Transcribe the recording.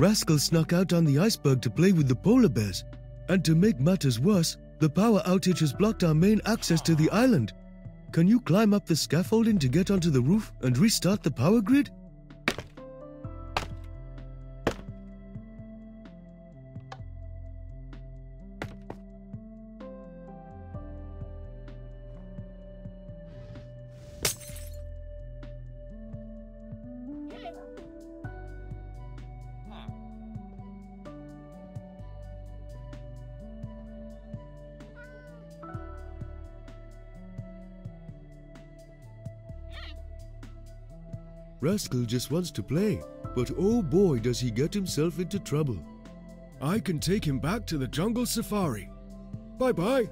Rascal snuck out on the iceberg to play with the polar bears. And to make matters worse, the power outage has blocked our main access to the island. Can you climb up the scaffolding to get onto the roof and restart the power grid? Rascal just wants to play, but oh boy does he get himself into trouble. I can take him back to the jungle safari. Bye bye.